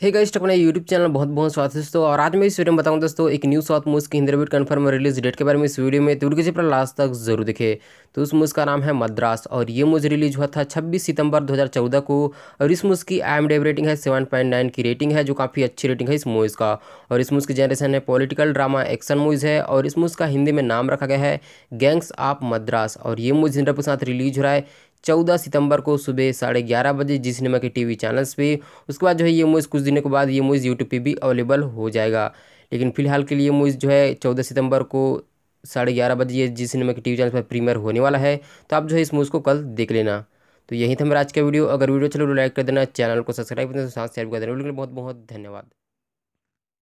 हे guys अपने YouTube channel बहुत बहुत स्वागत है दोस्तों। और आज मैं इस वीडियो में बताऊँ दोस्तों, एक न्यू साउथ मूव की Hindi review confirm release date के बारे में इस वीडियो में। तो किसी पर लास्ट तक ज़रूर दिखे। तो उस मूव का नाम है मद्रास, और ये मूव रिलीज़ हुआ था 26 सितंबर 2014 को, और इस मूव की आई एम रेटिंग है 7.9 की रेटिंग है, जो काफ़ी अच्छी रेटिंग है इस मूवीज़ का। और इस मूव की जनरेशन है पॉलिटिकल ड्रामा एक्शन मूवीज़ है, और इस मूव का हिंदी में नाम रखा गया है गैंग्स ऑफ़ मद्रास और ये मूव हिंडर के साथ रिलीज़ हो रहा है चौदह सितंबर को सुबह साढ़े ग्यारह बजे जी सिनेमा के टीवी चैनल्स पे उसके बाद जो है ये मूवीज़ कुछ दिनों के बाद ये मूवीज़ यूट्यूब पे भी अवेलेबल हो जाएगा लेकिन फ़िलहाल के लिए मूवीज़ जो है चौदह सितंबर को साढ़े ग्यारह बजे ये जी सिनेमा के टीवी चैनल पर प्रीमियर होने वाला है तो आप जो है इस मूवीज़ को कल देख लेना तो यही था मेरा आज का वीडियो अगर वीडियो चलो लाइक कर देना चैनल को सब्सक्राइब कर देना साथ शेयर कर देना बहुत बहुत धन्यवाद